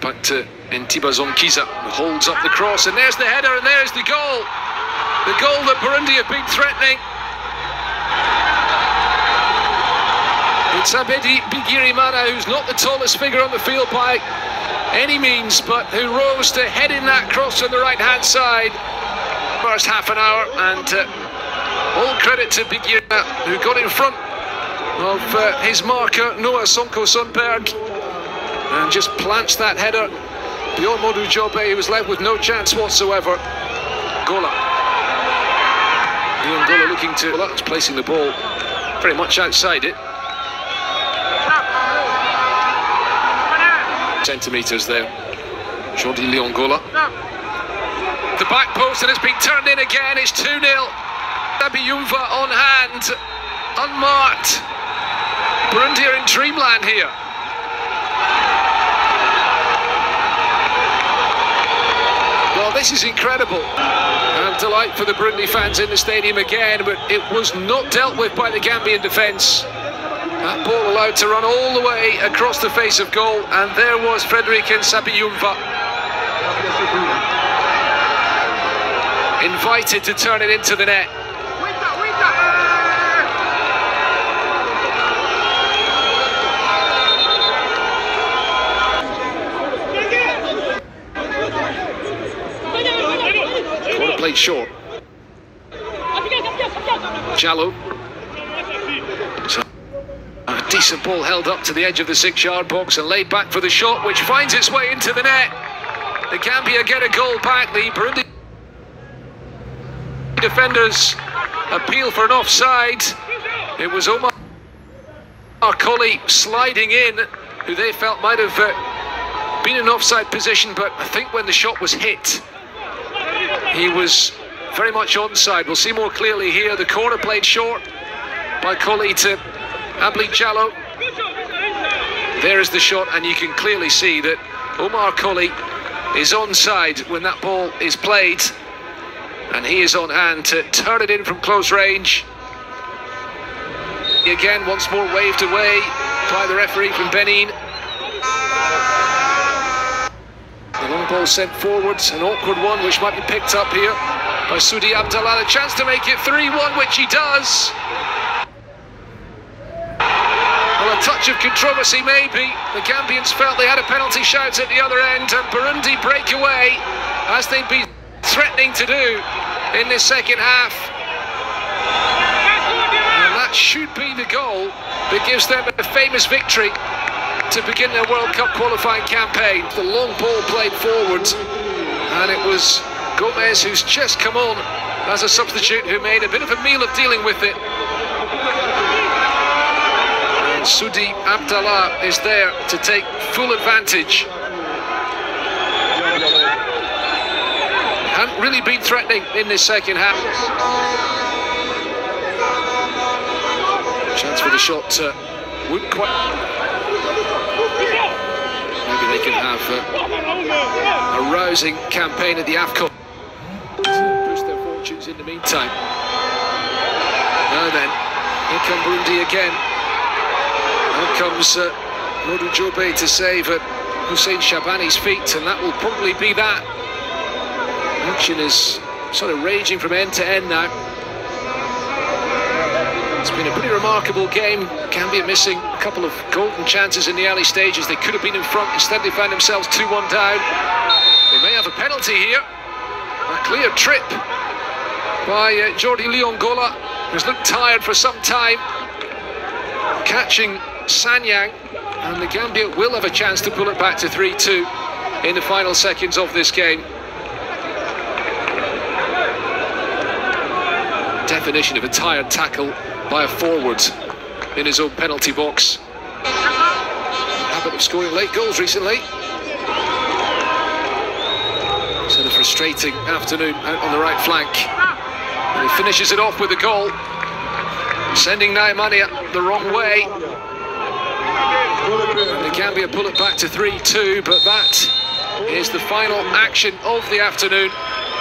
Back to Ntibazonkiza, who holds up the cross, and there's the header, and there's the goal. The goal that Burundi have been threatening. It's Abedi Bigirimana, who's not the tallest figure on the field by any means, but who rose to head in that cross on the right-hand side. First half an hour, and uh, all credit to Bigirimana, who got in front of uh, his marker, Noah Sonko Sundberg, and just planched that header beyond Modou Jobe, he was left with no chance whatsoever. Gola. Liongola looking to, well, that's placing the ball very much outside it. Centimetres there. Jordi Liongola. The back post and it's been turned in again. It's 2 0. Sabiyumva on hand, unmarked. Burundi are in dreamland here. This is incredible. And delight for the Burundi fans in the stadium again, but it was not dealt with by the Gambian defence. That ball allowed to run all the way across the face of goal, and there was Frederick Nsabiyumva. Invited to turn it into the net. Corner short. Jallow. A decent ball held up to the edge of the six-yard box and laid back for the shot, which finds its way into the net. The Gambia get a goal back. The Burundi defenders appeal for an offside. It was Omar Colley sliding in, who they felt might have uh, been in an offside position, but I think when the shot was hit, he was very much onside. We'll see more clearly here. The corner played short by Colley to Ablie Jallow. There is the shot, and you can clearly see that Omar Colley is onside when that ball is played. And he is on hand to turn it in from close range. Again, once more waved away by the referee from Benin. The long ball sent forwards, an awkward one which might be picked up here by Sudi Abdallah. A chance to make it 3-1, which he does. Well, a touch of controversy maybe. The Gambians felt they had a penalty shout at the other end, and Burundi break away as they'd be threatening to do in this second half. And that should be the goal that gives them a famous victory to begin their World Cup qualifying campaign. The long ball played forward, and it was Gomez who's just come on as a substitute who made a bit of a meal of dealing with it. And Sudi Abdallah is there to take full advantage. Hadn't really been threatening in this second half. Chance for the shot uh, wouldn't quite. Uh, a rousing campaign at the AFCON to boost their fortunes in the meantime. Now then, here come Burundi again. Now comes uh, Modou Jobe to save at Hussein Shabani's feet, and that will probably be that. Action is sort of raging from end to end now. Remarkable game. Gambia missing a couple of golden chances in the early stages. They could have been in front. Instead, they find themselves 2 1 down. They may have a penalty here. A clear trip by uh, Jordi Liongola, who's looked tired for some time. Catching Sanyang, and the Gambia will have a chance to pull it back to 3 2 in the final seconds of this game. Definition of a tired tackle by a forward in his own penalty box. Habit of scoring late goals recently. Had a frustrating afternoon out on the right flank. And he finishes it off with a goal, sending Nahimana the wrong way. And the Gambia pull it back to 3-2, but that is the final action of the afternoon.